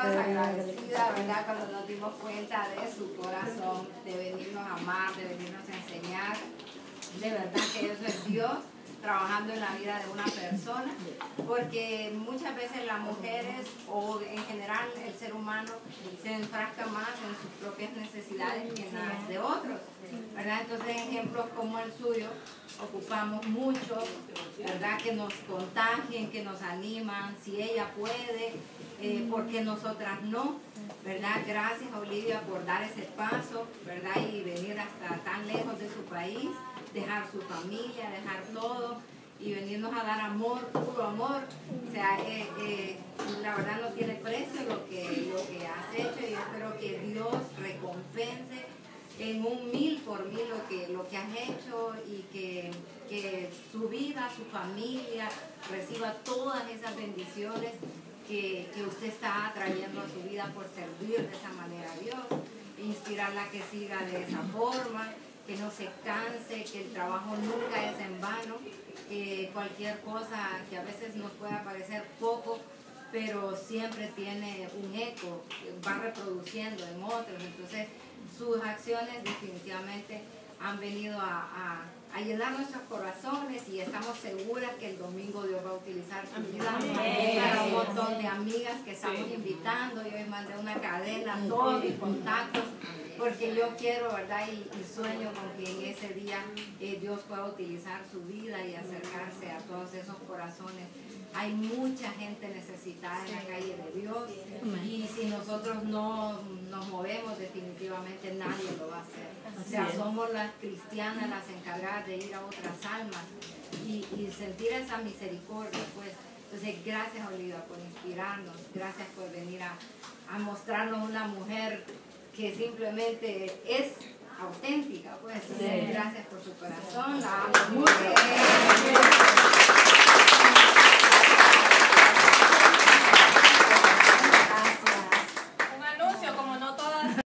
Agradecidas, ¿verdad? Cuando nos dimos cuenta de su corazón, de venirnos a amar, de venirnos a enseñar, de verdad que eso es Trabajando en la vida de una persona, porque muchas veces las mujeres o en general el ser humano se enfrasca más en sus propias necesidades que en las de otros, ¿verdad? Entonces ejemplos como el suyo ocupamos mucho, ¿verdad? Que nos contagien, que nos animan, si ella puede, eh, porque nosotras no, ¿verdad? Gracias Olivia por dar ese paso, ¿verdad? Y venir hasta tan lejos de su país dejar su familia, dejar todo y venirnos a dar amor, puro amor. O sea, eh, eh, la verdad no tiene precio lo que, lo que has hecho y espero que Dios recompense en un mil por mil lo que, lo que has hecho y que, que su vida, su familia reciba todas esas bendiciones que, usted está trayendo a su vida por servir de esa manera a Dios, inspirarla que siga de esa forma que no se canse, que el trabajo nunca es en vano, que cualquier cosa que a veces nos pueda parecer poco, pero siempre tiene un eco, va reproduciendo en otros. Entonces, sus acciones definitivamente han venido a, a, llenar nuestros corazones y estamos seguras que el domingo Dios va a utilizar su vida para un montón de amigas que estamos invitando. Yo les mandé una cadena todos mis contactos porque yo quiero, ¿verdad? Y, sueño con que en ese día eh, Dios pueda utilizar su vida y acercarse a todos esos corazones. Hay mucha gente necesitada en la calle de Dios y si nosotros no nos movemos definitivamente nadie lo va a hacer. O sea, somos las cristianas las encargadas de ir a otras almas y, sentir esa misericordia, pues. Entonces, gracias Olivia por inspirarnos, gracias por venir a, a mostrarnos una mujer que simplemente es auténtica, pues. Gracias por su corazón, la amo mucho.